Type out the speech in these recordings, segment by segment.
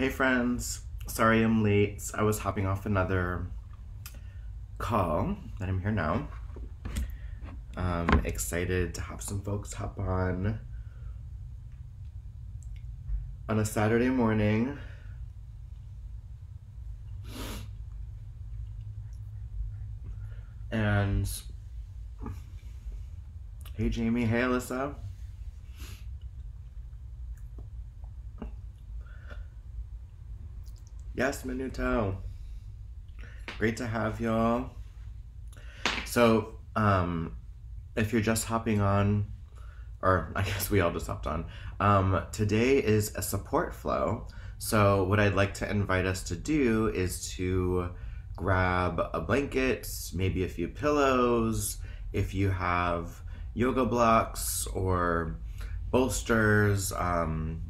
Hey friends, sorry I'm late. I was hopping off another call, but I'm here now. Um, excited to have some folks hop on on a Saturday morning. And hey Jamie, hey Alyssa. Yes, Minuto. Great to have y'all. So, um, if you're just hopping on, or I guess we all just hopped on, um, today is a support flow. So, what I'd like to invite us to do is to grab a blanket, maybe a few pillows, if you have yoga blocks or bolsters, um,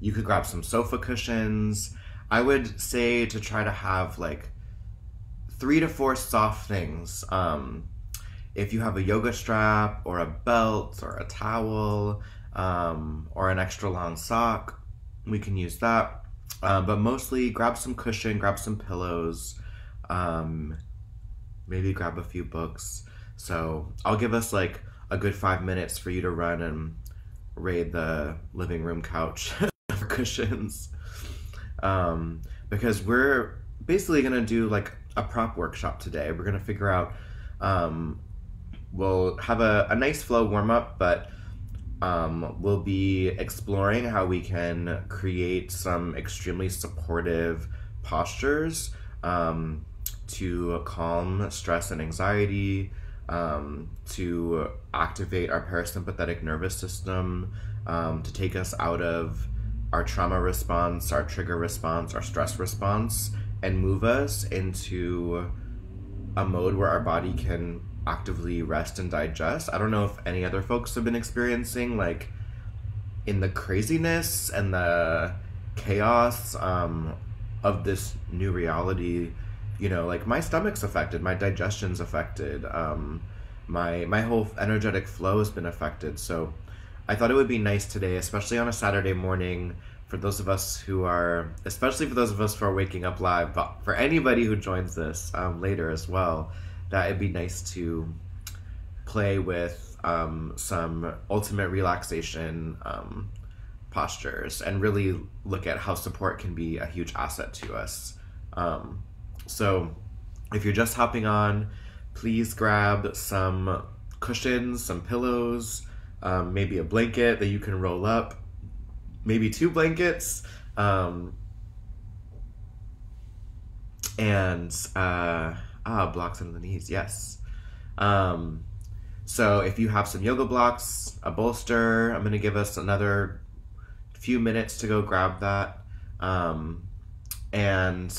you could grab some sofa cushions I would say to try to have like three to four soft things. Um, if you have a yoga strap or a belt or a towel um, or an extra long sock, we can use that. Uh, but mostly grab some cushion, grab some pillows, um, maybe grab a few books. So I'll give us like a good five minutes for you to run and raid the living room couch for cushions um, because we're basically going to do like a prop workshop today. We're going to figure out, um, we'll have a, a nice flow warm up, but um, we'll be exploring how we can create some extremely supportive postures um, to calm stress and anxiety, um, to activate our parasympathetic nervous system, um, to take us out of our trauma response, our trigger response, our stress response, and move us into a mode where our body can actively rest and digest. I don't know if any other folks have been experiencing like in the craziness and the chaos um, of this new reality. You know, like my stomach's affected, my digestion's affected, um, my my whole energetic flow has been affected. So I thought it would be nice today, especially on a Saturday morning, for those of us who are, especially for those of us who are waking up live, but for anybody who joins this um, later as well, that it'd be nice to play with um, some ultimate relaxation um, postures and really look at how support can be a huge asset to us. Um, so, if you're just hopping on, please grab some cushions, some pillows um, maybe a blanket that you can roll up, maybe two blankets, um, and uh, ah, blocks under the knees. Yes. Um, so if you have some yoga blocks, a bolster, I'm gonna give us another few minutes to go grab that, um, and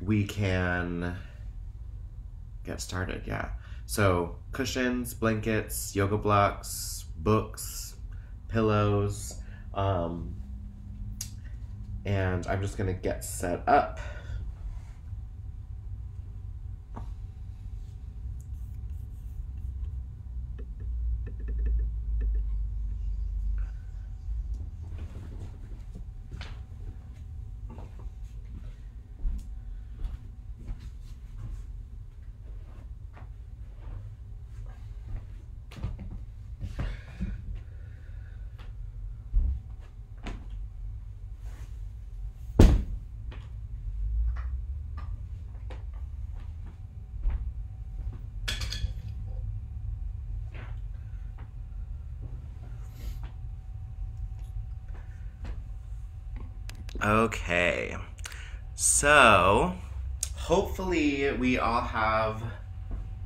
we can get started. Yeah. So cushions, blankets, yoga blocks, books, pillows, um, and I'm just gonna get set up. Okay. So, hopefully, we all have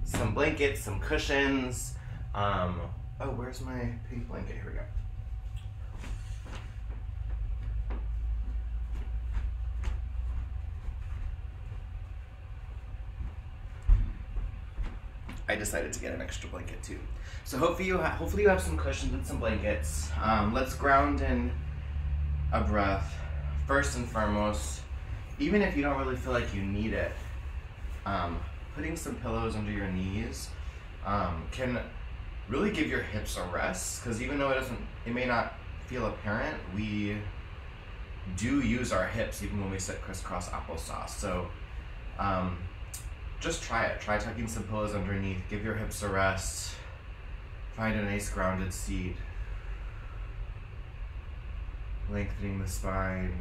some blankets, some cushions. Um, oh, where's my pink blanket? Here we go. I decided to get an extra blanket too. So hopefully you hopefully you have some cushions and some blankets. Um, let's ground in a breath first and foremost, even if you don't really feel like you need it, um, putting some pillows under your knees um, can really give your hips a rest. Because even though it doesn't, it may not feel apparent, we do use our hips even when we sit crisscross applesauce. So um, just try it. Try tucking some pillows underneath. Give your hips a rest. Find a nice grounded seat. Lengthening the spine.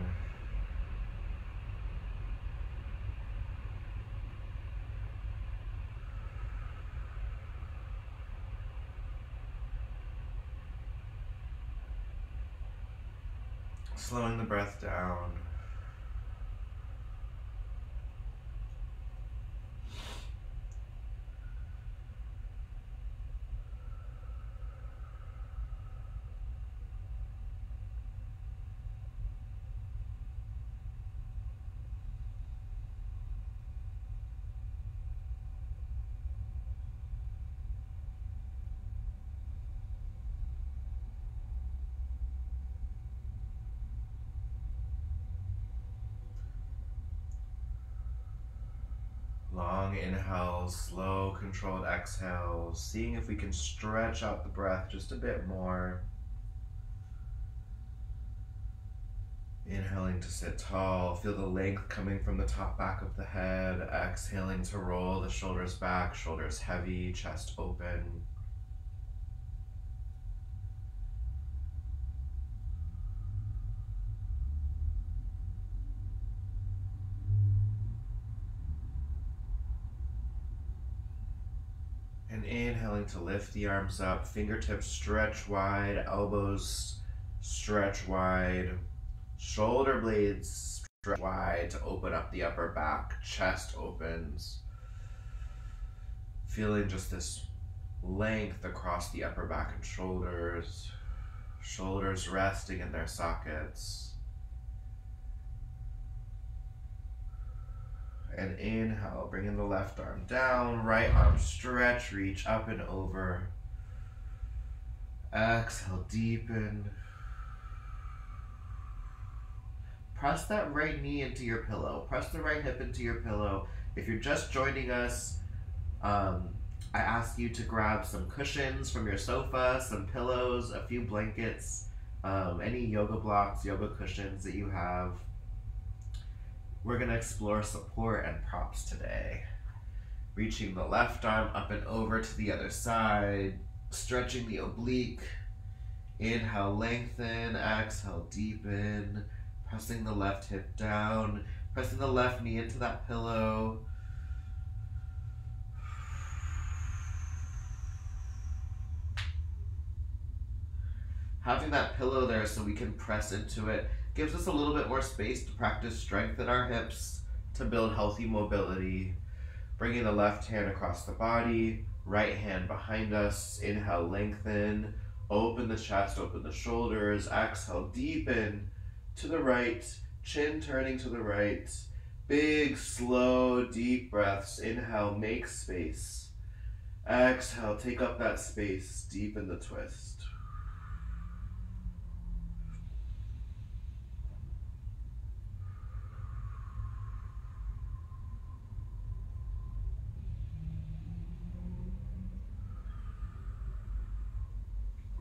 Slowing the breath down. Long inhale, slow controlled exhale, seeing if we can stretch out the breath just a bit more. Inhaling to sit tall, feel the length coming from the top back of the head. Exhaling to roll the shoulders back, shoulders heavy, chest open. And inhaling to lift the arms up, fingertips stretch wide, elbows stretch wide, shoulder blades stretch wide to open up the upper back, chest opens. Feeling just this length across the upper back and shoulders, shoulders resting in their sockets. And inhale, bringing the left arm down, right arm stretch, reach up and over. Exhale, deepen. Press that right knee into your pillow. Press the right hip into your pillow. If you're just joining us, um, I ask you to grab some cushions from your sofa, some pillows, a few blankets, um, any yoga blocks, yoga cushions that you have. We're going to explore support and props today. Reaching the left arm up and over to the other side, stretching the oblique. Inhale, lengthen, exhale, deepen. Pressing the left hip down, pressing the left knee into that pillow. Having that pillow there so we can press into it gives us a little bit more space to practice strength in our hips, to build healthy mobility. Bringing the left hand across the body, right hand behind us. Inhale, lengthen. Open the chest, open the shoulders. Exhale, deepen to the right. Chin turning to the right. Big, slow, deep breaths. Inhale, make space. Exhale, take up that space. Deepen the twist.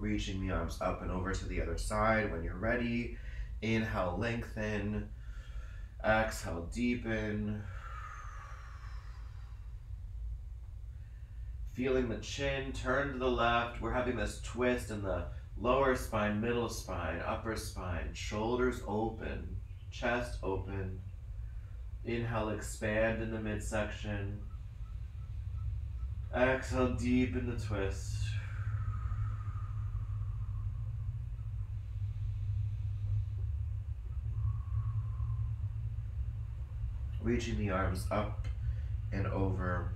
Reaching the arms up and over to the other side when you're ready. Inhale, lengthen. Exhale, deepen. Feeling the chin turn to the left. We're having this twist in the lower spine, middle spine, upper spine, shoulders open, chest open. Inhale, expand in the midsection. Exhale, deepen the twist. Reaching the arms up and over.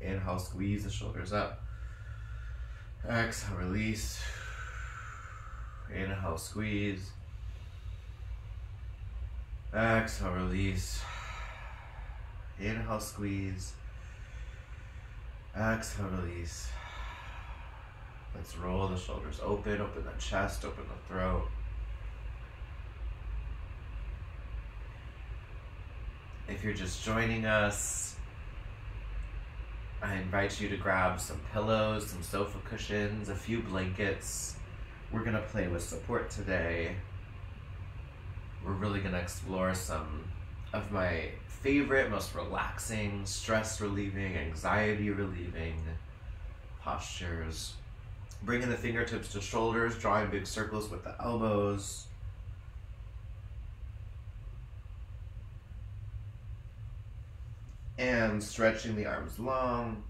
Inhale, squeeze the shoulders up. Exhale, release. Inhale, squeeze. Exhale, release. Inhale, squeeze. Exhale, release. Let's roll the shoulders open, open the chest, open the throat. If you're just joining us, I invite you to grab some pillows, some sofa cushions, a few blankets. We're to play with support today. we're really gonna explore some of my favorite, most relaxing, stress relieving, anxiety relieving postures. Bringing the fingertips to shoulders, drawing big circles with the elbows. And stretching the arms long.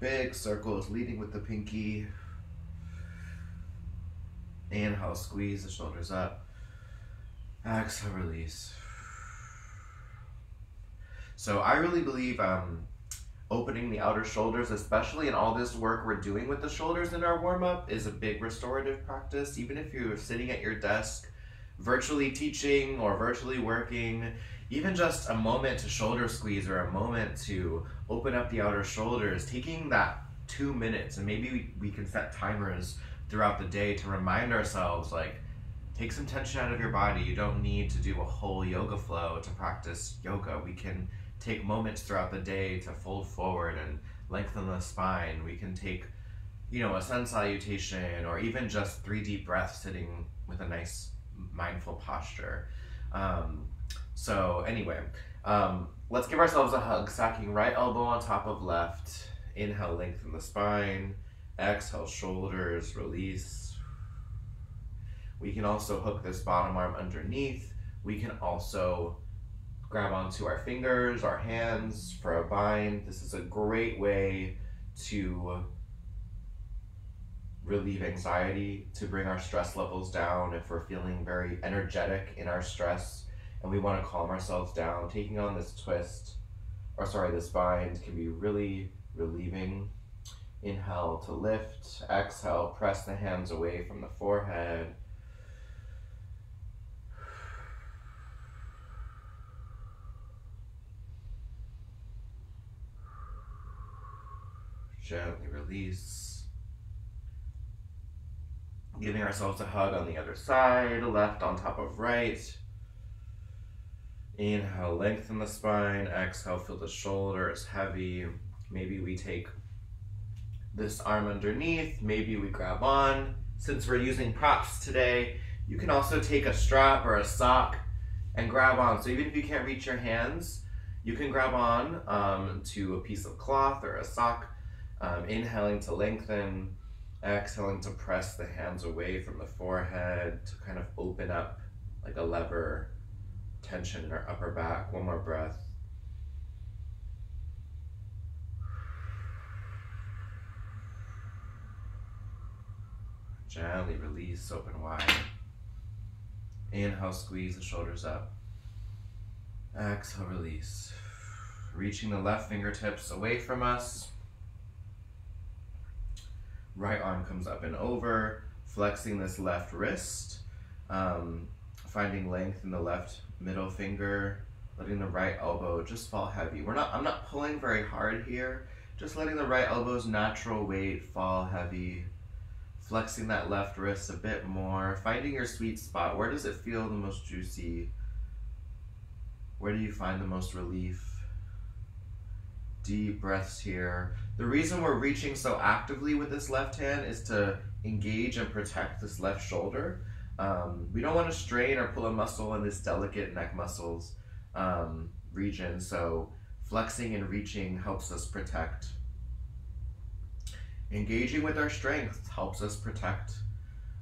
Big circles leading with the pinky. Inhale, squeeze the shoulders up. Exhale, release. So I really believe um, opening the outer shoulders, especially in all this work we're doing with the shoulders in our warm up, is a big restorative practice. Even if you're sitting at your desk, virtually teaching or virtually working, even just a moment to shoulder squeeze or a moment to open up the outer shoulders, taking that two minutes, and maybe we, we can set timers throughout the day to remind ourselves like, take some tension out of your body. You don't need to do a whole yoga flow to practice yoga. We can take moments throughout the day to fold forward and lengthen the spine. We can take, you know, a sun salutation or even just three deep breaths sitting with a nice mindful posture. Um, so anyway, um, let's give ourselves a hug, stacking right elbow on top of left. Inhale, lengthen the spine. Exhale, shoulders, release. We can also hook this bottom arm underneath. We can also grab onto our fingers, our hands for a bind. This is a great way to relieve anxiety, to bring our stress levels down if we're feeling very energetic in our stress and we want to calm ourselves down. Taking on this twist, or sorry, this bind can be really relieving. Inhale to lift, exhale, press the hands away from the forehead. Gently release. Giving ourselves a hug on the other side, left on top of right. Inhale, lengthen the spine. Exhale, feel the shoulders heavy. Maybe we take this arm underneath. Maybe we grab on. Since we're using props today, you can also take a strap or a sock and grab on. So even if you can't reach your hands, you can grab on um, to a piece of cloth or a sock um, inhaling to lengthen, exhaling to press the hands away from the forehead to kind of open up like a lever tension in our upper back. One more breath. Gently release, open wide. Inhale, squeeze the shoulders up. Exhale, release. Reaching the left fingertips away from us. Right arm comes up and over, flexing this left wrist, um, finding length in the left middle finger, letting the right elbow just fall heavy. We're not, I'm not pulling very hard here, just letting the right elbow's natural weight fall heavy, flexing that left wrist a bit more, finding your sweet spot. Where does it feel the most juicy? Where do you find the most relief? Deep breaths here. The reason we're reaching so actively with this left hand is to engage and protect this left shoulder. Um, we don't want to strain or pull a muscle in this delicate neck muscles um, region, so flexing and reaching helps us protect. Engaging with our strength helps us protect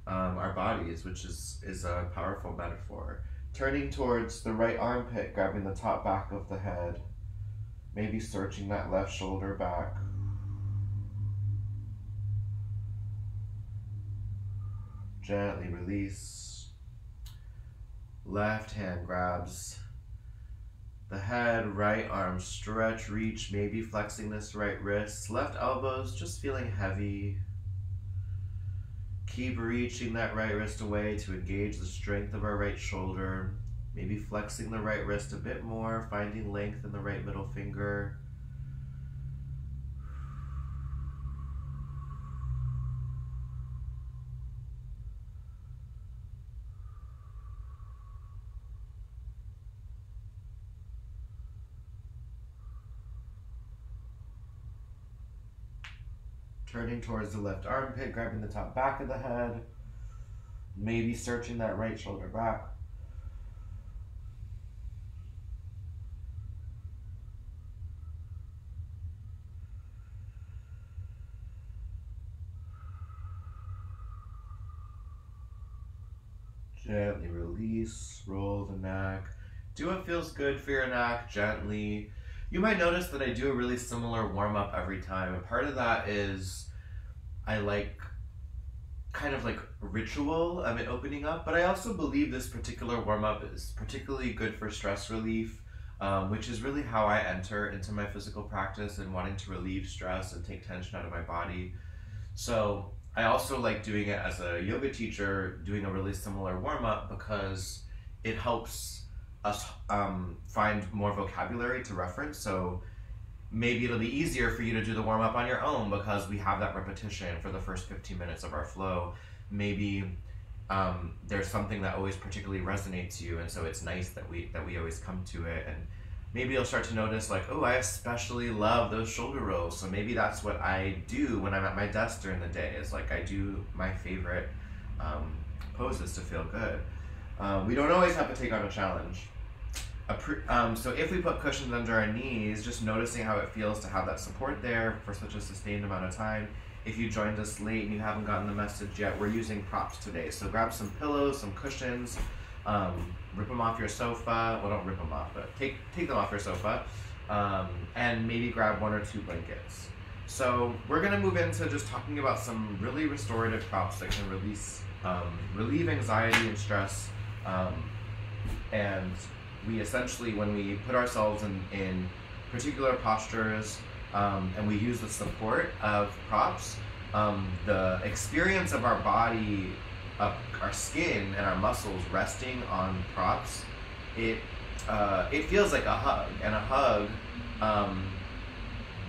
um, our bodies, which is, is a powerful metaphor. Turning towards the right armpit, grabbing the top back of the head, maybe searching that left shoulder back. Gently release. Left hand grabs the head, right arm stretch, reach, maybe flexing this right wrist. Left elbows just feeling heavy. Keep reaching that right wrist away to engage the strength of our right shoulder. Maybe flexing the right wrist a bit more, finding length in the right middle finger. Turning towards the left armpit, grabbing the top back of the head. maybe searching that right shoulder back. Gently release, roll the neck. Do what feels good for your neck, gently. You might notice that I do a really similar warm up every time. And part of that is I like kind of like ritual of it opening up, but I also believe this particular warm up is particularly good for stress relief, um, which is really how I enter into my physical practice and wanting to relieve stress and take tension out of my body. So I also like doing it as a yoga teacher, doing a really similar warm up because it helps us um, find more vocabulary to reference. So maybe it'll be easier for you to do the warm up on your own because we have that repetition for the first 15 minutes of our flow. Maybe um, there's something that always particularly resonates you, and so it's nice that we that we always come to it and maybe you'll start to notice like, oh, I especially love those shoulder rolls. So maybe that's what I do when I'm at my desk during the day. Is like I do my favorite um, poses to feel good. Um, we don't always have to take on a challenge. Um, so if we put cushions under our knees, just noticing how it feels to have that support there for such a sustained amount of time. If you joined us late and you haven't gotten the message yet, we're using props today. So grab some pillows, some cushions, um, rip them off your sofa. Well, don't rip them off, but take take them off your sofa, um, and maybe grab one or two blankets. So we're gonna move into just talking about some really restorative props that can release um, relieve anxiety and stress, um, and we essentially when we put ourselves in in particular postures um, and we use the support of props, um, the experience of our body uh, our skin and our muscles resting on props, it uh, it feels like a hug, and a hug um,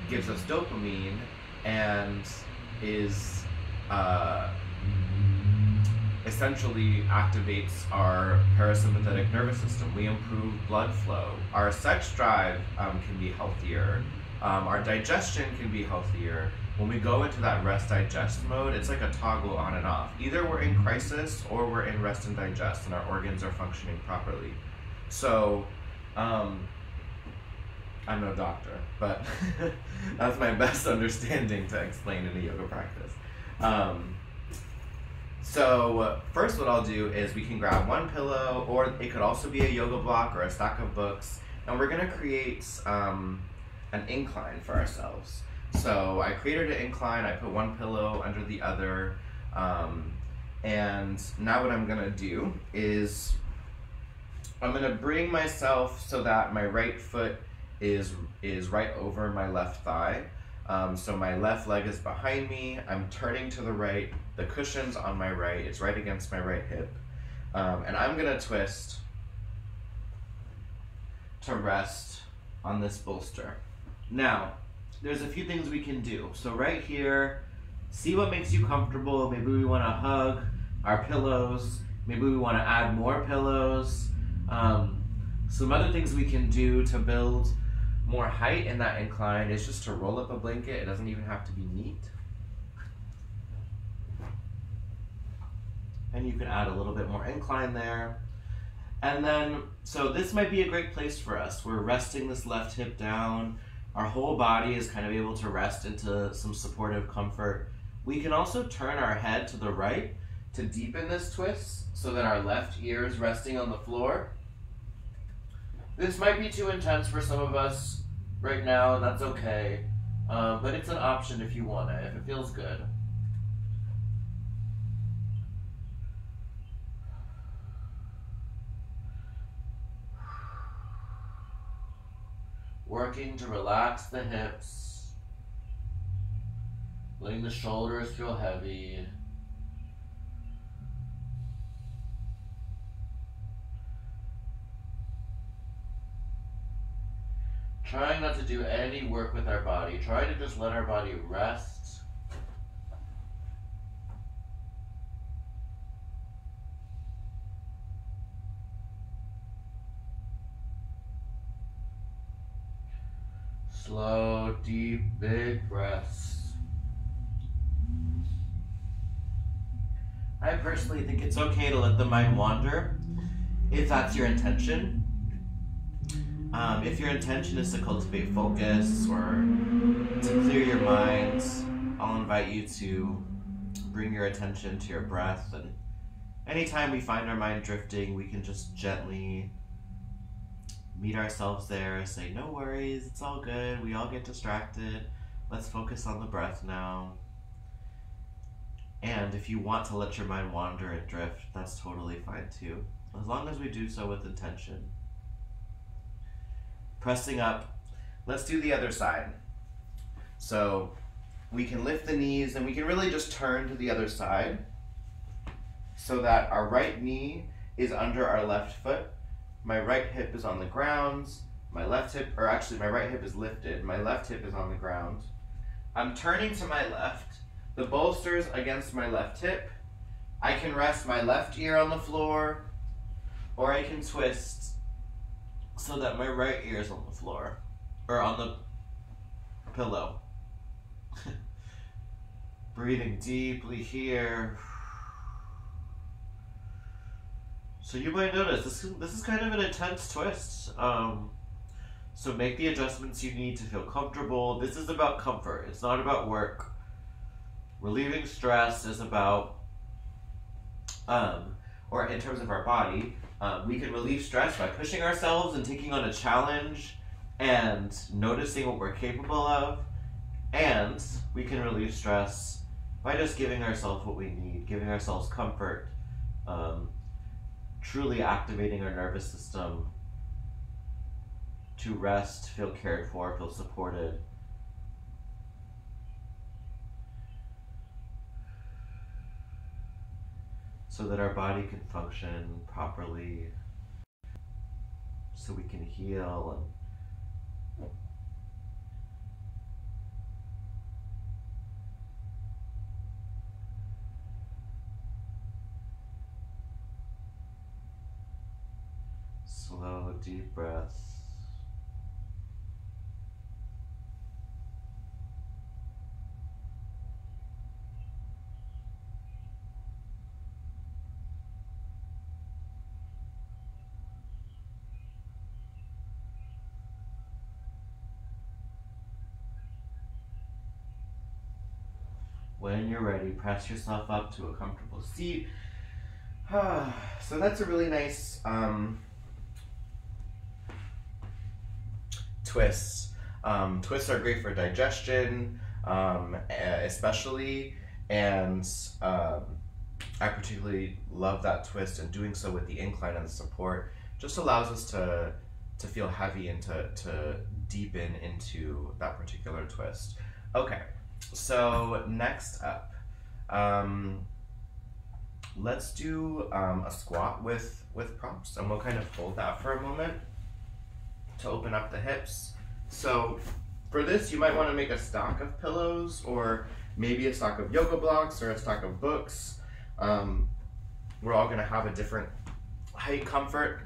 gives us dopamine and is uh, essentially activates our parasympathetic nervous system. We improve blood flow. Our sex drive um, can be healthier. Um, our digestion can be healthier when we go into that rest digest mode, it's like a toggle on and off. Either we're in crisis or we're in rest and digest, and our organs are functioning properly. So, um, I'm no doctor, but that's my best understanding to explain in a yoga practice. So first what I'll do is we can grab one pillow, or it could also be a yoga block or a stack of books, and we're gonna create um, an incline for ourselves. So I created an incline, I put one pillow under the other, um, and now what I'm gonna do is I'm gonna bring myself so that my right foot is is right over my left thigh. Um, so my left leg is behind me. I'm turning to the right. The cushion's on my right. It's right against my right hip. Um, and I'm gonna twist to rest on this bolster. Now, there's a few things we can do. So right here, see what makes you comfortable. Maybe we want to hug our pillows. Maybe we want to add more pillows. Um, some other things we can do to build more height in that incline is just to roll up a blanket. It doesn't even have to be neat. And you can add a little bit more incline there. And then, so this might be a great place for us. We're resting this left hip down our whole body is kind of able to rest into some supportive comfort. We can also turn our head to the right to deepen this twist so that our left ear is resting on the floor. This might be too intense for some of us right now, and that's okay. Um, but it's an option if you want it, if it feels good. Working to relax the hips, letting the shoulders feel heavy. Trying not to do any work with our body, trying to just let our body rest Slow, deep, big breaths. I personally think it's okay to let the mind wander if that's your intention. Um, if your intention is to cultivate focus or to clear your mind, I'll invite you to bring your attention to your breath. And anytime we find our mind drifting, we can just gently meet ourselves there, say, No worries, it's all good. We all get distracted. Let's focus on the breath now. And if you want to let your mind wander and drift, that's totally fine too, as long as we do so with intention. Pressing up. Let's do the other side. So we can lift the knees and we can really just turn to the other side so that our right knee is under our left foot. My right hip is on the ground. My left hip, or actually, my right hip is lifted. My left hip is on the ground. I'm turning to my left the bolster's against my left hip. I can rest my left ear on the floor, or I can twist so that my right ear is on the floor, or on the pillow. Breathing deeply here. So you might notice this this is kind of an intense twist. Um, so make the adjustments you need to feel comfortable. This is about comfort. It's not about work. Relieving stress is about, um, or in terms of our body, um, we can relieve stress by pushing ourselves and taking on a challenge and noticing what we're capable of. And we can relieve stress by just giving ourselves what we need, giving ourselves comfort, um, truly activating our nervous system to rest, feel cared for, feel supported. so that our body can function properly, so we can heal and slow, deep breaths. when you're ready, press yourself up to a comfortable seat. so that's a really nice um, twist. Um, twists are great for digestion, um, especially, and um, I particularly love that twist. And doing so with the incline and the support just allows us to to feel heavy and to, to deepen into that particular twist. Okay. So next up, um, let's do um, a squat with with props, and we'll kind of hold that for a moment to open up the hips. So for this, you might want to make a stock of pillows, or maybe a stock of yoga blocks, or a stock of books. Um, we're all going to have a different height comfort.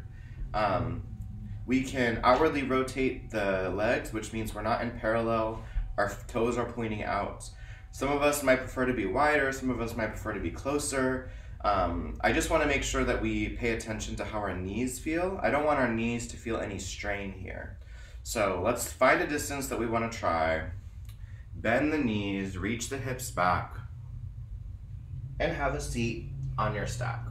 Um, we can outwardly rotate the legs, which means we're not in parallel our toes are pointing out. Some of us might prefer to be wider, some of us might prefer to be closer. Um, I just want to make sure that we pay attention to how our knees feel. I don't want our knees to feel any strain here. So let's find a distance that we want to try. Bend the knees, reach the hips back, and have a seat on your stack.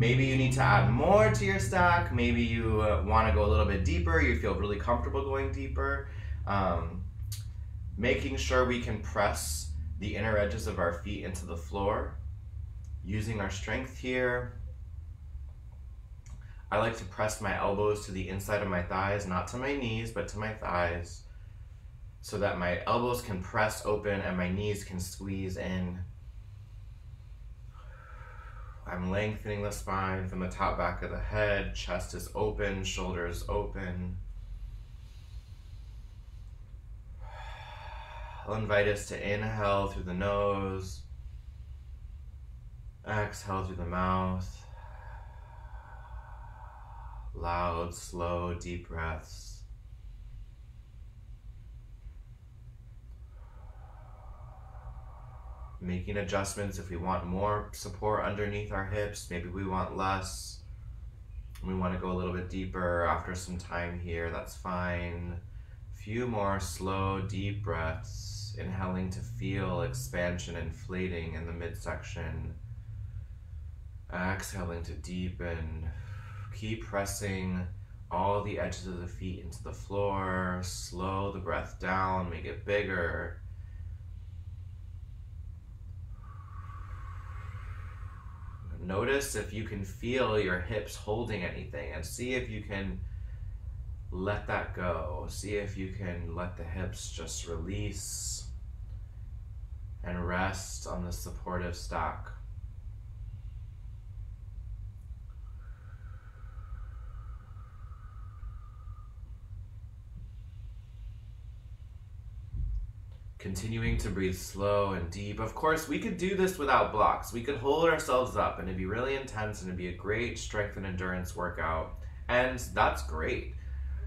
Maybe you need to add more to your stack. Maybe you uh, want to go a little bit deeper. You feel really comfortable going deeper. Um, making sure we can press the inner edges of our feet into the floor, using our strength here. I like to press my elbows to the inside of my thighs, not to my knees, but to my thighs, so that my elbows can press open and my knees can squeeze in. I'm lengthening the spine from the top back of the head, chest is open, shoulders open. I'll invite us to inhale through the nose, exhale through the mouth. Loud, slow, deep breaths. making adjustments if we want more support underneath our hips, maybe we want less. We want to go a little bit deeper after some time here, that's fine. Few more slow, deep breaths, inhaling to feel expansion inflating in the midsection. Exhaling to deepen. Keep pressing all the edges of the feet into the floor. Slow the breath down, make it bigger. Notice if you can feel your hips holding anything and see if you can let that go. See if you can let the hips just release and rest on the supportive stack. Continuing to breathe slow and deep. Of course, we could do this without blocks. We could hold ourselves up and it'd be really intense and it'd be a great strength and endurance workout. And that's great.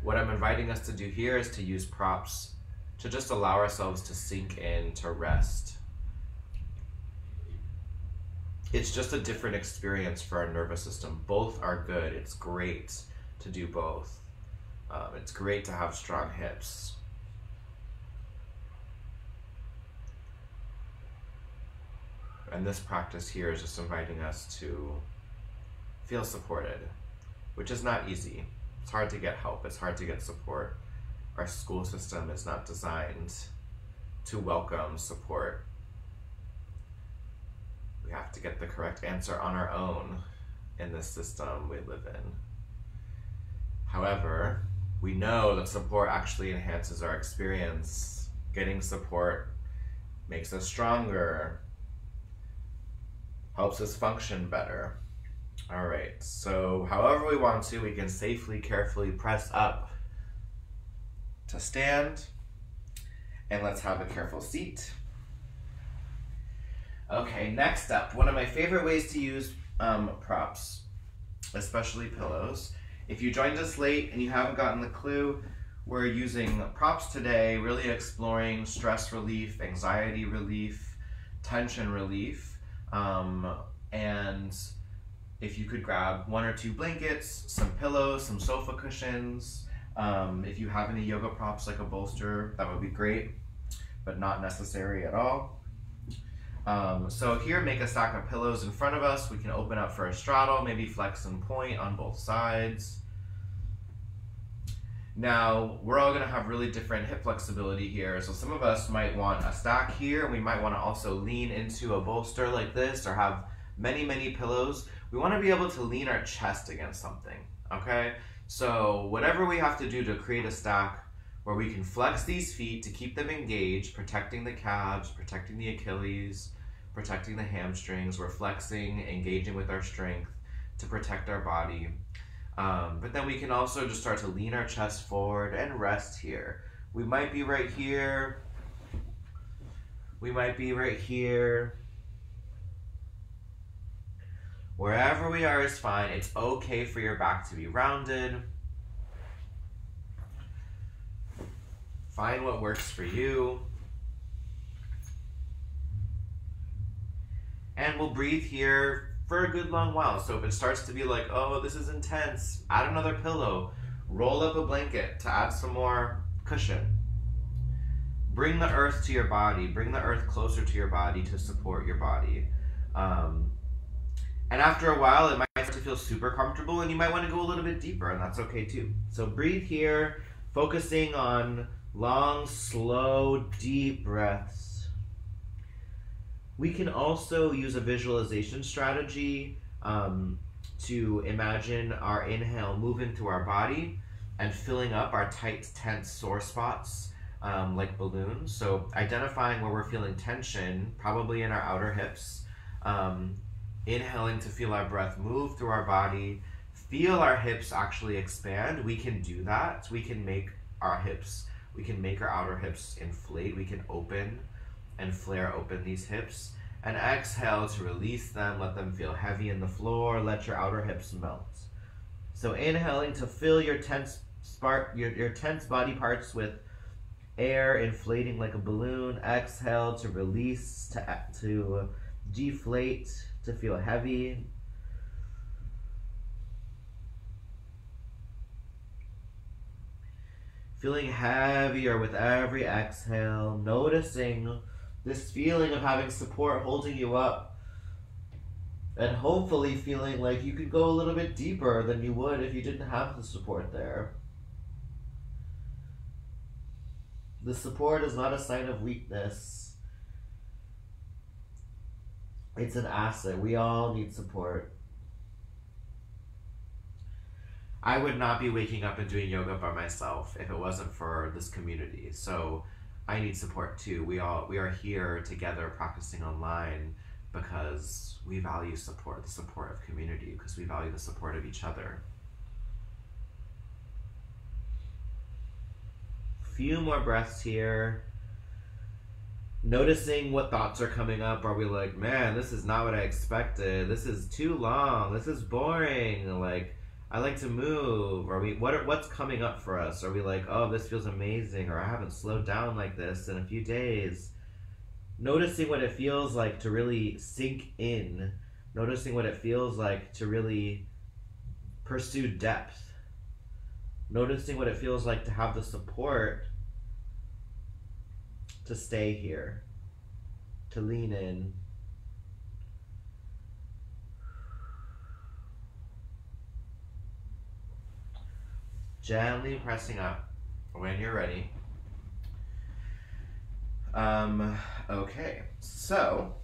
What I'm inviting us to do here is to use props to just allow ourselves to sink in, to rest. It's just a different experience for our nervous system. Both are good. It's great to do both. Um, it's great to have strong hips. And this practice here is just inviting us to feel supported, which is not easy. It's hard to get help, it's hard to get support. Our school system is not designed to welcome support. We have to get the correct answer on our own in this system we live in. However, we know that support actually enhances our experience. Getting support makes us stronger, helps us function better. All right, so however we want to, we can safely, carefully press up to stand. And let's have a careful seat. Okay, next up, one of my favorite ways to use um, props, especially pillows. If you joined us late and you haven't gotten the clue, we're using props today, really exploring stress relief, anxiety relief, tension relief, um, and if you could grab one or two blankets, some pillows, some sofa cushions. Um, if you have any yoga props like a bolster, that would be great, but not necessary at all. Um, so here, make a stack of pillows in front of us. We can open up for a straddle, maybe flex and point on both sides. Now, we're all gonna have really different hip flexibility here. So some of us might want a stack here. We might wanna also lean into a bolster like this or have many, many pillows we want to be able to lean our chest against something, okay? So whatever we have to do to create a stack where we can flex these feet to keep them engaged, protecting the calves, protecting the Achilles, protecting the hamstrings, we're flexing, engaging with our strength to protect our body. Um, but then we can also just start to lean our chest forward and rest here. We might be right here. We might be right here. Wherever we are is fine. It's okay for your back to be rounded. Find what works for you. And we'll breathe here for a good long while. So if it starts to be like, oh, this is intense, add another pillow. Roll up a blanket to add some more cushion. Bring the earth to your body. Bring the earth closer to your body to support your body. Um, and after a while, it might start to feel super comfortable, and you might want to go a little bit deeper, and that's okay too. So breathe here, focusing on long, slow, deep breaths. We can also use a visualization strategy um, to imagine our inhale moving through our body and filling up our tight, tense sore spots um, like balloons. So identifying where we're feeling tension, probably in our outer hips, um, inhaling to feel our breath move through our body, feel our hips actually expand. We can do that. We can make our hips, we can make our outer hips inflate. We can open and flare open these hips. And exhale to release them, let them feel heavy in the floor, let your outer hips melt. So inhaling to fill your tense spark your, your tense body parts with Air inflating like a balloon. Exhale to release, to, to deflate, to feel heavy. Feeling heavier with every exhale, noticing this feeling of having support holding you up, and hopefully feeling like you could go a little bit deeper than you would if you didn't have the support there. The support is not a sign of weakness. It's an asset. We all need support. I would not be waking up and doing yoga by myself if it wasn't for this community. So I need support too. We all we are here together practicing online because we value support, the support of community, because we value the support of each other. Few more breaths here. Noticing what thoughts are coming up. Are we like, man, this is not what I expected. This is too long. This is boring. Like, I like to move. Are we what are, what's coming up for us? Are we like, oh, this feels amazing, or I haven't slowed down like this in a few days? Noticing what it feels like to really sink in, noticing what it feels like to really pursue depth, noticing what it feels like to have the support to stay here, to lean in, Gently pressing up when you're ready. Um, okay, so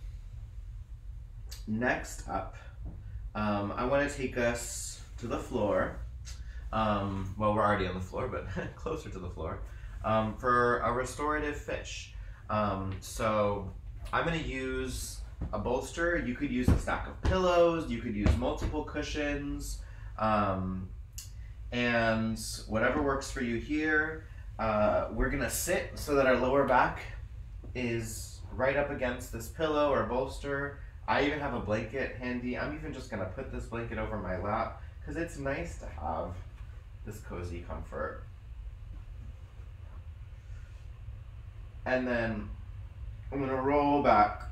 next up, um, I want to take us to the floor. Um, well, we're already on the floor, but closer to the floor um, for a restorative fish. Um, so I'm going to use a bolster. You could use a stack of pillows. You could use multiple cushions. Um, and whatever works for you here. Uh, we're gonna sit so that our lower back is right up against this pillow or bolster. I even have a blanket handy. I'm even just gonna put this blanket over my lap because it's nice to have this cozy comfort. And then I'm gonna roll back,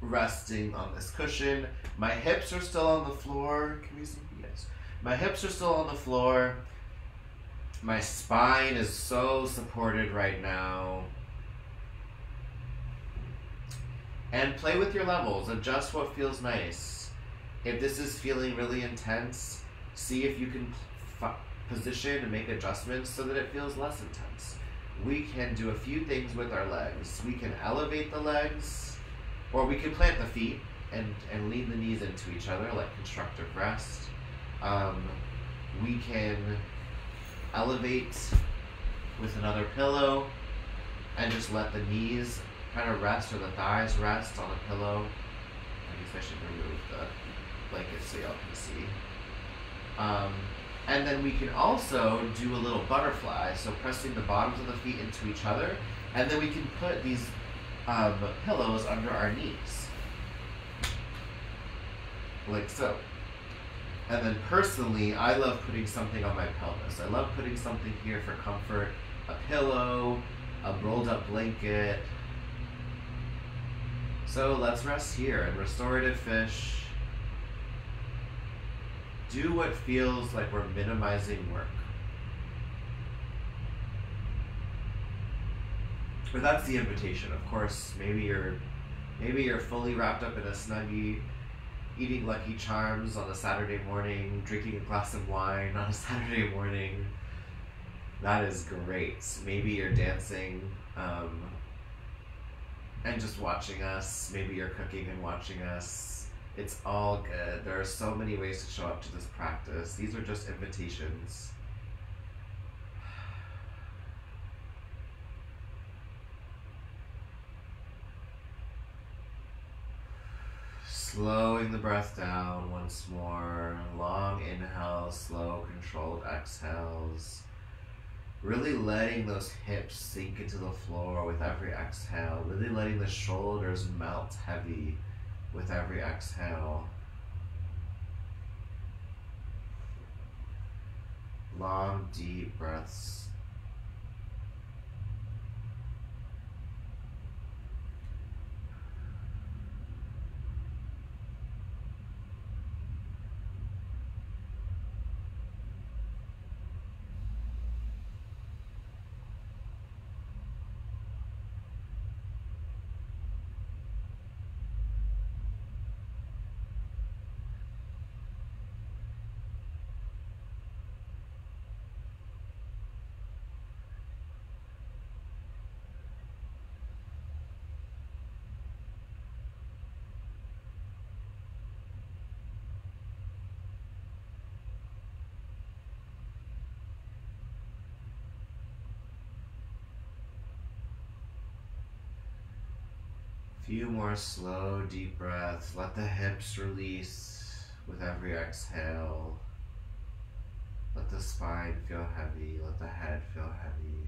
resting on this cushion. My hips are still on the floor. Can we see? My hips are still on the floor. My spine is so supported right now. And play with your levels. Adjust what feels nice. If this is feeling really intense, see if you can position and make adjustments so that it feels less intense. We can do a few things with our legs. We can elevate the legs, or we can plant the feet and, and lean the knees into each other like constructive rest. Um, we can elevate with another pillow and just let the knees kind of rest or the thighs rest on the pillow. I guess I should remove the blanket so y'all can see. Um, and then we can also do a little butterfly, so pressing the bottoms of the feet into each other, and then we can put these um, pillows under our knees, like so. And then personally, I love putting something on my pelvis. I love putting something here for comfort a pillow, a rolled up blanket. So let's rest here and restorative fish. Do what feels like we're minimizing work. But that's the invitation. Of course, maybe you're maybe you're fully wrapped up in a snuggie eating Lucky Charms on a Saturday morning, drinking a glass of wine on a Saturday morning. That is great. Maybe you're dancing um, and just watching us. Maybe you're cooking and watching us. It's all good. There are so many ways to show up to this practice. These are just invitations. Slowing the breath down once more. Long inhale, slow, controlled exhales. Really letting those hips sink into the floor with every exhale. Really letting the shoulders melt heavy with every exhale. Long, deep breaths few more slow, deep breaths. Let the hips release with every exhale. Let the spine feel heavy. Let the head feel heavy.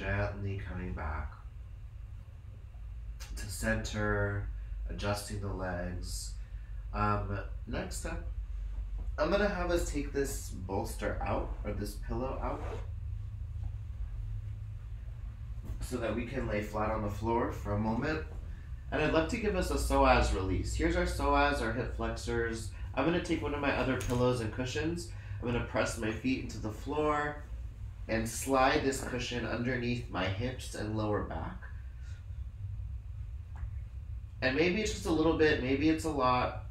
Gently coming back to center, adjusting the legs. Um, next up, I'm gonna have us take this bolster out or this pillow out so that we can lay flat on the floor for a moment. And I'd love to give us a psoas release. Here's our psoas, our hip flexors. I'm gonna take one of my other pillows and cushions. I'm gonna press my feet into the floor and slide this cushion underneath my hips and lower back. And maybe it's just a little bit, maybe it's a lot.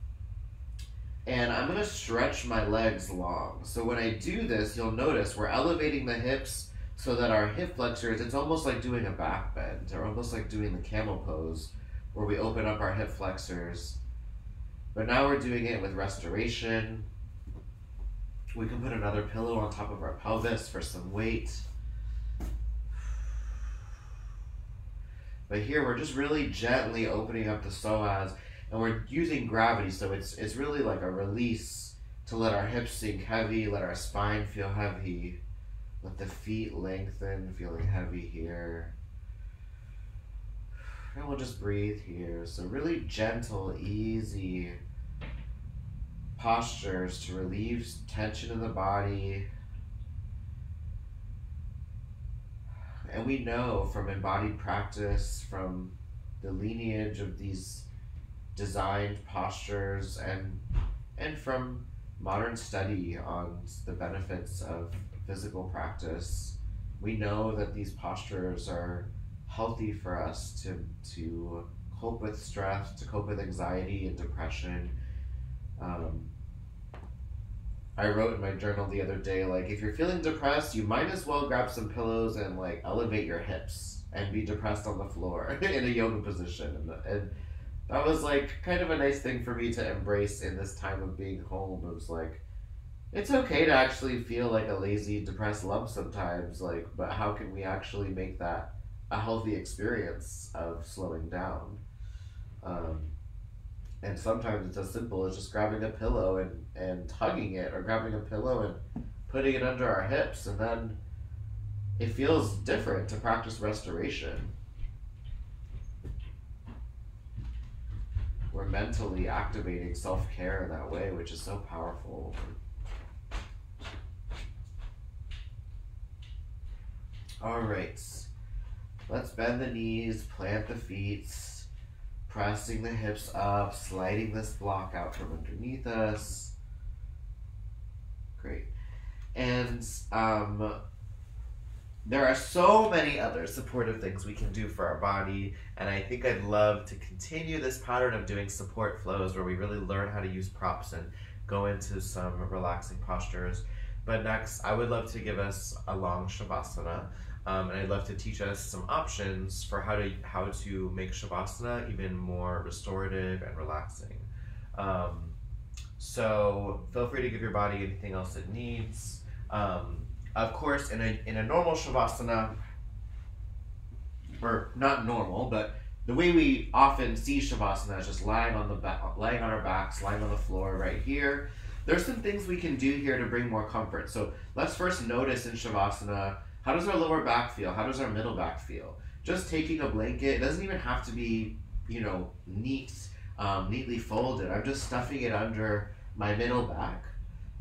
And I'm gonna stretch my legs long. So when I do this, you'll notice we're elevating the hips so that our hip flexors, it's almost like doing a back bend or almost like doing the camel pose where we open up our hip flexors. But now we're doing it with restoration we can put another pillow on top of our pelvis for some weight. But here we're just really gently opening up the psoas and we're using gravity so it's it's really like a release to let our hips sink heavy, let our spine feel heavy, let the feet lengthen, feeling heavy here. And we'll just breathe here. So really gentle, easy postures to relieve tension in the body. And we know from embodied practice, from the lineage of these designed postures, and and from modern study on the benefits of physical practice, we know that these postures are healthy for us to to cope with stress, to cope with anxiety and depression, um, I wrote in my journal the other day, like, if you're feeling depressed, you might as well grab some pillows and, like, elevate your hips and be depressed on the floor in a yoga position. And, and that was, like, kind of a nice thing for me to embrace in this time of being home. It was like, it's okay to actually feel like a lazy, depressed lump sometimes, like, but how can we actually make that a healthy experience of slowing down? Um, and sometimes it's as simple as just grabbing a pillow and, and hugging it or grabbing a pillow and putting it under our hips and then it feels different to practice restoration. We're mentally activating self-care in that way which is so powerful. All right. Let's bend the knees plant the feet pressing the hips up, sliding this block out from underneath us. Great. And um, there are so many other supportive things we can do for our body, and I think I'd love to continue this pattern of doing support flows where we really learn how to use props and go into some relaxing postures. But next, I would love to give us a long Shavasana. Um, and I'd love to teach us some options for how to how to make shavasana even more restorative and relaxing. Um, so feel free to give your body anything else it needs. Um, of course, in a in a normal shavasana, or not normal, but the way we often see shavasana is just lying on the back, lying on our backs, lying on the floor right here. There's some things we can do here to bring more comfort. So let's first notice in shavasana how does our lower back feel? How does our middle back feel? Just taking a blanket, it doesn't even have to be, you know, neat, um, neatly folded. I'm just stuffing it under my middle back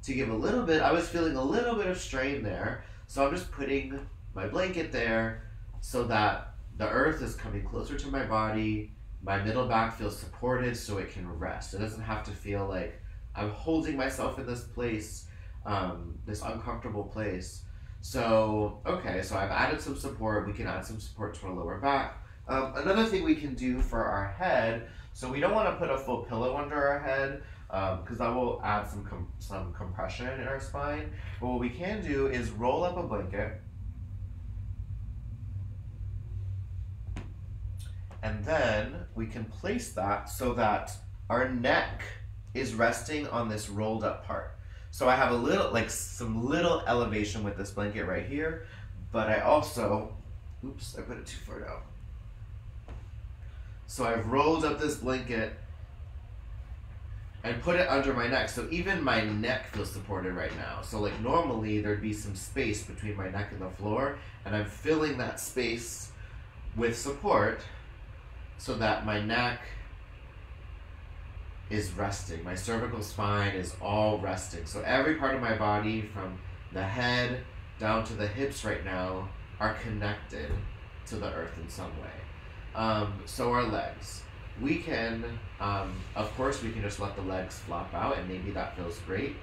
to give a little bit. I was feeling a little bit of strain there, so I'm just putting my blanket there so that the earth is coming closer to my body. My middle back feels supported so it can rest. It doesn't have to feel like I'm holding myself in this place, um, this uncomfortable place. So, okay, so I've added some support. We can add some support to our lower back. Um, another thing we can do for our head, so we don't want to put a full pillow under our head because that will add some com- some compression in our spine. But what we can do is roll up a blanket, and then we can place that so that our neck is resting on this rolled up part. So I have a little, like some little elevation with this blanket right here, but I also, oops, I put it too far down. So I've rolled up this blanket and put it under my neck. So even my neck feels supported right now. So like normally there'd be some space between my neck and the floor, and I'm filling that space with support so that my neck is resting. My cervical spine is all resting. So every part of my body, from the head down to the hips right now, are connected to the earth in some way. Um, so our legs. We can, um, of course, we can just let the legs flop out, and maybe that feels great.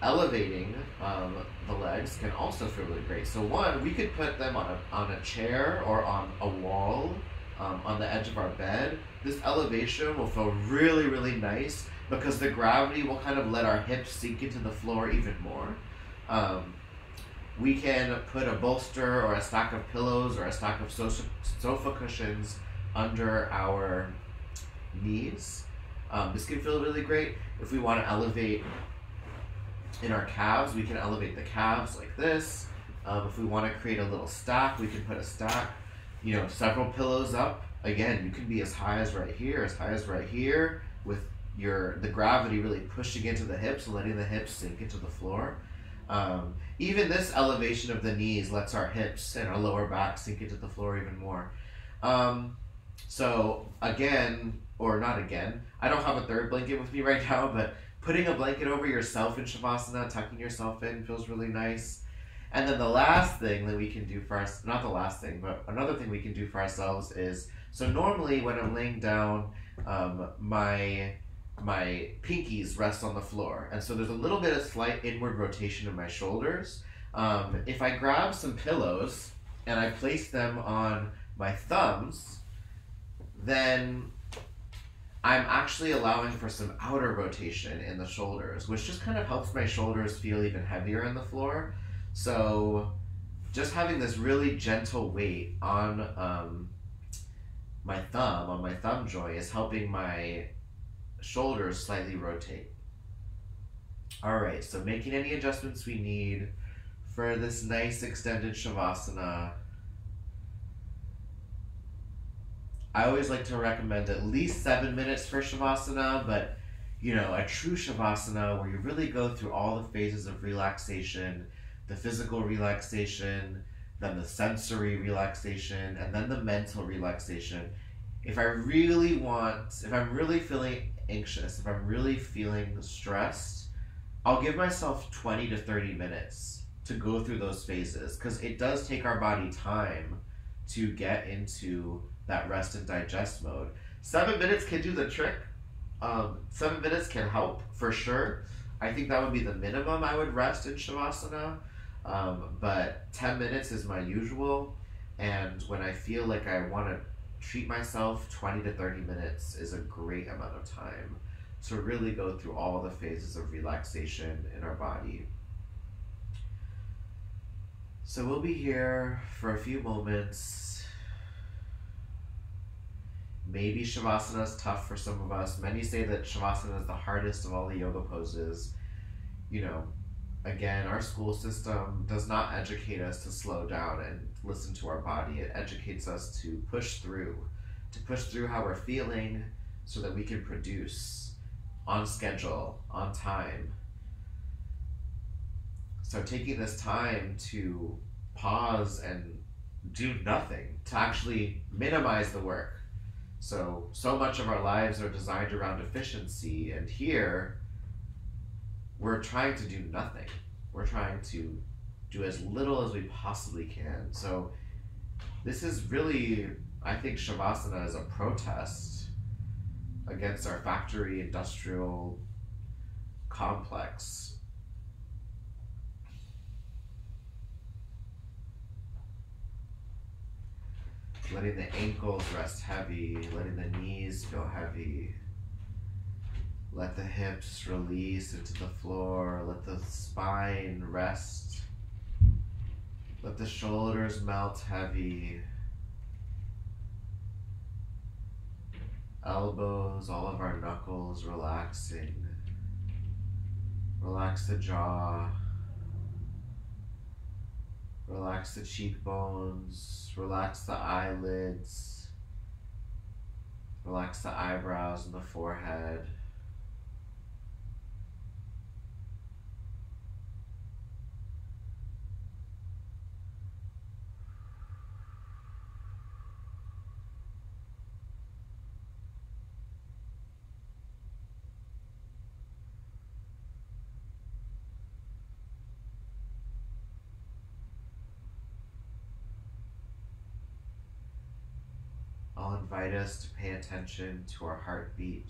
Elevating um, the legs can also feel really great. So one, we could put them on a on a chair or on a wall um, on the edge of our bed, this elevation will feel really, really nice because the gravity will kind of let our hips sink into the floor even more. Um, we can put a bolster or a stack of pillows or a stack of sofa, cushions under our knees. Um, this can feel really great. If we want to elevate in our calves, we can elevate the calves like this. Um, if we want to create a little stack, we can put a stack you know, several pillows up. Again, you can be as high as right here, as high as right here, with your the gravity really pushing into the hips letting the hips sink into the floor. Um, even this elevation of the knees lets our hips and our lower back sink into the floor even more. Um, so again, or not again, I don't have a third blanket with me right now, but putting a blanket over yourself in Shavasana, tucking yourself in feels really nice. And then the last thing that we can do for us, not the last thing, but another thing we can do for ourselves is so normally when I'm laying down, um, my my pinkies rest on the floor, and so there's a little bit of slight inward rotation in my shoulders. Um, if I grab some pillows and I place them on my thumbs, then I'm actually allowing for some outer rotation in the shoulders, which just kind of helps my shoulders feel even heavier on the floor. So just having this really gentle weight on um, my thumb, on my thumb joint, is helping my shoulders slightly rotate. All right, so making any adjustments we need for this nice extended Shavasana. I always like to recommend at least seven minutes for Shavasana, but you know, a true Shavasana where you really go through all the phases of relaxation the physical relaxation, then the sensory relaxation, and then the mental relaxation. If I really want, if I'm really feeling anxious, if I'm really feeling stressed, I'll give myself 20 to 30 minutes to go through those phases because it does take our body time to get into that rest and digest mode. Seven minutes can do the trick. Um, seven minutes can help for sure. I think that would be the minimum I would rest in Shavasana. Um, but 10 minutes is my usual. And when I feel like I want to treat myself, 20 to 30 minutes is a great amount of time to really go through all the phases of relaxation in our body. So we'll be here for a few moments. Maybe Shavasana is tough for some of us. Many say that Shavasana is the hardest of all the yoga poses. You know, again, our school system does not educate us to slow down and listen to our body. It educates us to push through, to push through how we're feeling so that we can produce on schedule, on time. So, taking this time to pause and do nothing, to actually minimize the work. So, so much of our lives are designed around efficiency, and here we're trying to do nothing. We're trying to do as little as we possibly can. So this is really, I think, Shavasana is a protest against our factory industrial complex. Letting the ankles rest heavy, letting the knees feel heavy. Let the hips release into the floor. Let the spine rest. Let the shoulders melt heavy. Elbows, all of our knuckles relaxing. Relax the jaw. Relax the cheekbones. Relax the eyelids. Relax the eyebrows and the forehead. I'll invite us to pay attention to our heartbeat,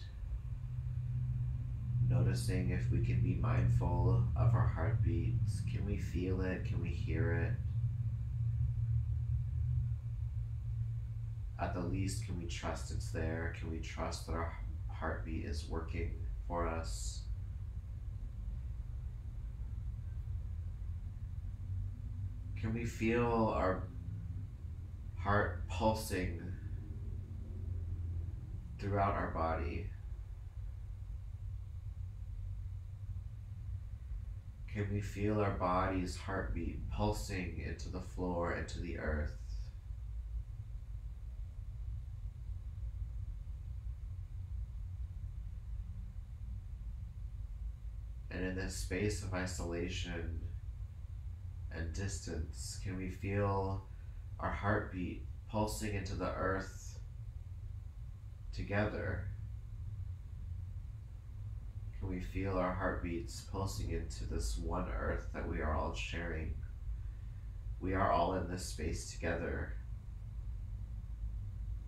noticing if we can be mindful of our heartbeats. Can we feel it? Can we hear it? At the least, can we trust it's there? Can we trust that our heartbeat is working for us? Can we feel our heart pulsing throughout our body. Can we feel our body's heartbeat pulsing into the floor, into the earth? And in this space of isolation and distance, can we feel our heartbeat pulsing into the earth together? Can we feel our heartbeats pulsing into this one earth that we are all sharing? We are all in this space together.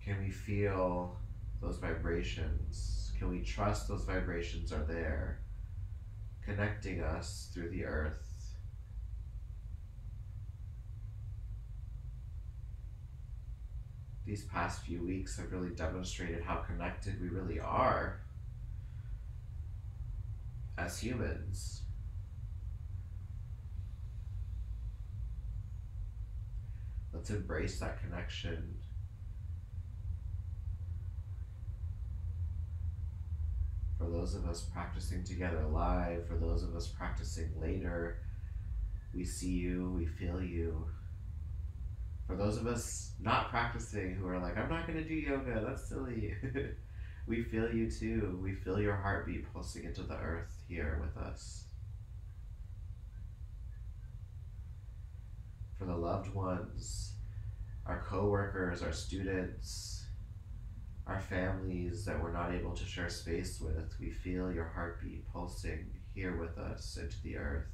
Can we feel those vibrations? Can we trust those vibrations are there, connecting us through the earth? These past few weeks have really demonstrated how connected we really are as humans. Let's embrace that connection. For those of us practicing together live, for those of us practicing later, we see you, we feel you. For those of us not practicing who are like, I'm not going to do yoga, that's silly. we feel you too. We feel your heartbeat pulsing into the earth here with us. For the loved ones, our coworkers, our students, our families that we're not able to share space with, we feel your heartbeat pulsing here with us into the earth.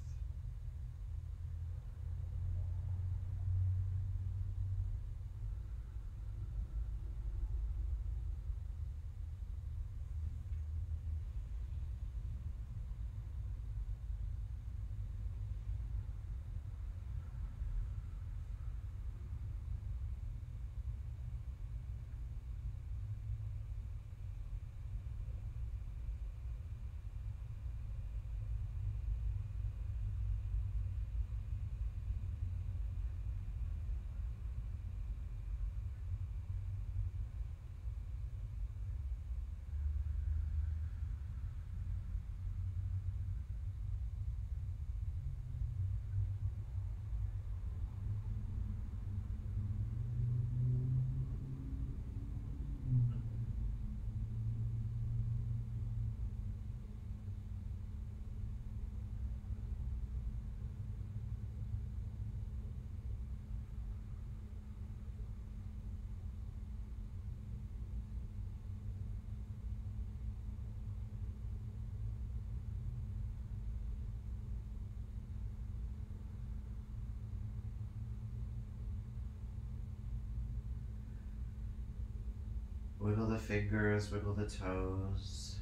Wiggle the fingers, wiggle the toes.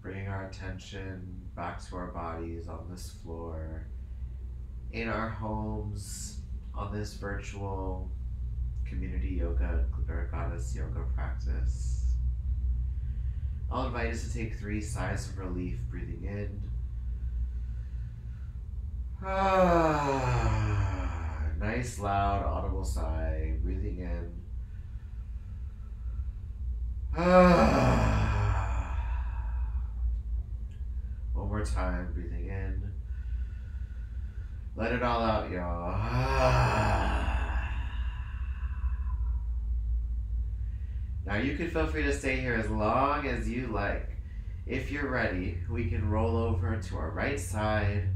Bring our attention back to our bodies on this floor, in our homes, on this virtual community yoga or goddess yoga practice. I'll invite us to take three sighs of relief, breathing in. Ah, nice, loud, audible sigh, breathing in. One more time, breathing in. Let it all out, y'all. Now you can feel free to stay here as long as you like. If you're ready, we can roll over to our right side,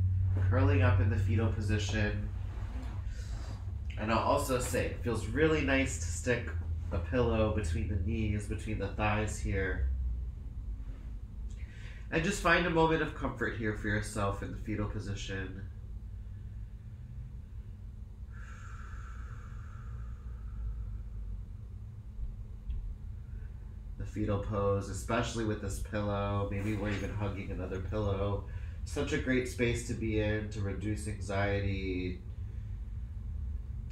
curling up in the fetal position. And I'll also say, it feels really nice to stick a pillow between the knees, between the thighs here. And just find a moment of comfort here for yourself in the fetal position. The fetal pose, especially with this pillow, maybe we're even hugging another pillow. Such a great space to be in to reduce anxiety,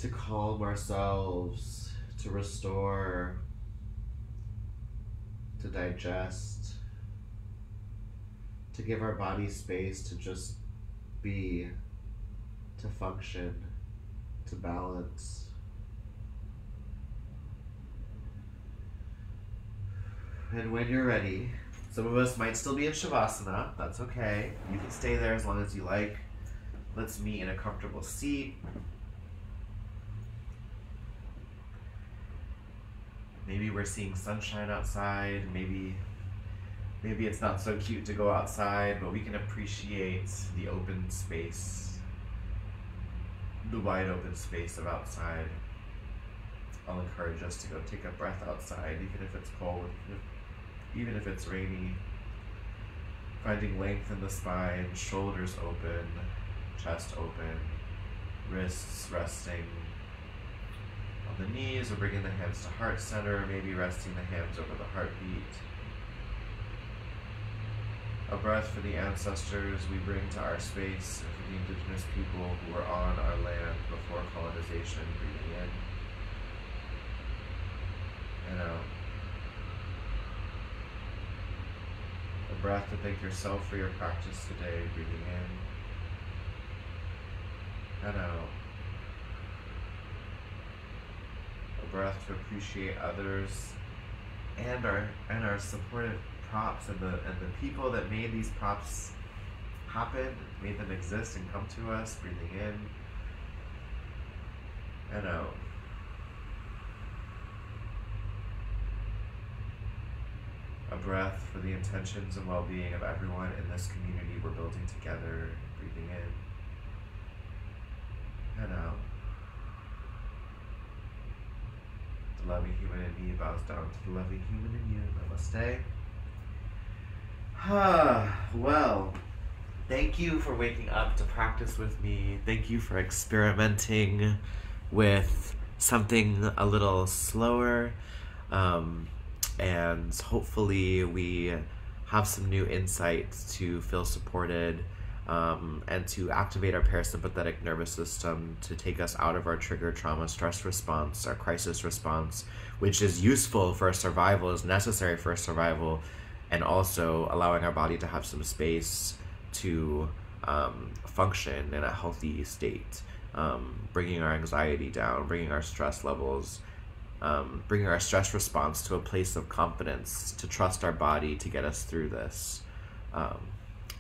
to calm ourselves to restore, to digest, to give our body space to just be, to function, to balance. And when you're ready, some of us might still be in Shavasana. That's okay. You can stay there as long as you like. Let's meet in a comfortable seat. Maybe we're seeing sunshine outside. Maybe maybe it's not so cute to go outside but we can appreciate the open space the wide open space of outside. I'll encourage us to go take a breath outside even if it's cold even if it's rainy. Finding length in the spine shoulders open chest open wrists resting on the knees or bringing the hands to heart center, maybe resting the hands over the heartbeat. A breath for the ancestors we bring to our space and for the indigenous people who were on our land before colonization, breathing in and out. A breath to thank yourself for your practice today, breathing in and out. Breath to appreciate others and our and our supportive props and the and the people that made these props happen, made them exist and come to us, breathing in and out. A breath for the intentions and well-being of everyone in this community we're building together, breathing in and out. Loving human in me bows down to the loving human in you. Namaste. Ah, well, thank you for waking up to practice with me. Thank you for experimenting with something a little slower. Um, and hopefully, we have some new insights to feel supported um, and to activate our parasympathetic nervous system to take us out of our trigger trauma stress response, our crisis response, which is useful for survival, is necessary for survival, and also allowing our body to have some space to um, function in a healthy state, um, bringing our anxiety down, bringing our stress levels. Um, bringing our stress response to a place of confidence, to trust our body to get us through this.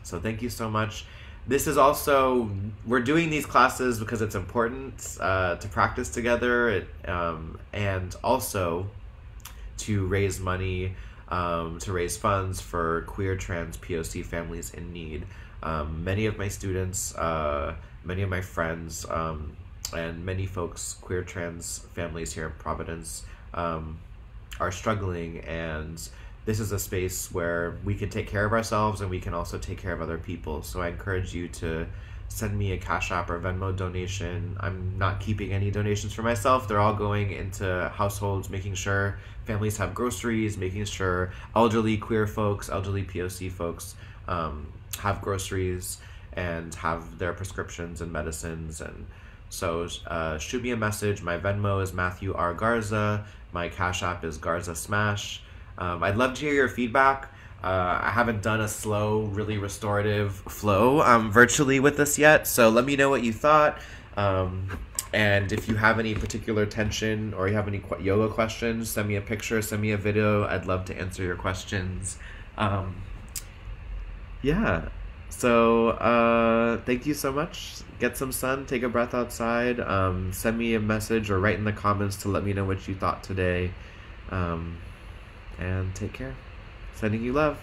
So thank you so much. This is also we're doing these classes because it's important uh, to practice together, it, um, and also to raise money, um, to raise funds for queer, trans, POC families in need. Um, many of my students, uh, many of my friends, um, and many folks, queer, trans families here in Providence, um, are struggling and this is a space where we can take care of ourselves and we can also take care of other people. So I encourage you to send me a Cash App or Venmo donation. I'm not keeping any donations for myself. They're all going into households, making sure families have groceries, making sure elderly queer folks, elderly POC folks um, have groceries and have their prescriptions and medicines and So uh, shoot me a message. My Venmo is Matthew R. Garza. My Cash App is Garza Smash. Um, I'd love to hear your feedback. Uh, I haven't done a slow, really restorative flow um, virtually with this yet, so let me know what you thought. Um, and if you have any particular tension or you have any qu- yoga questions, send me a picture, send me a video. I'd love to answer your questions. Um, yeah. So uh, thank you so much. Get some sun, take a breath outside. Um, send me a message or write in the comments to let me know what you thought today. Um, and take care. Sending you love.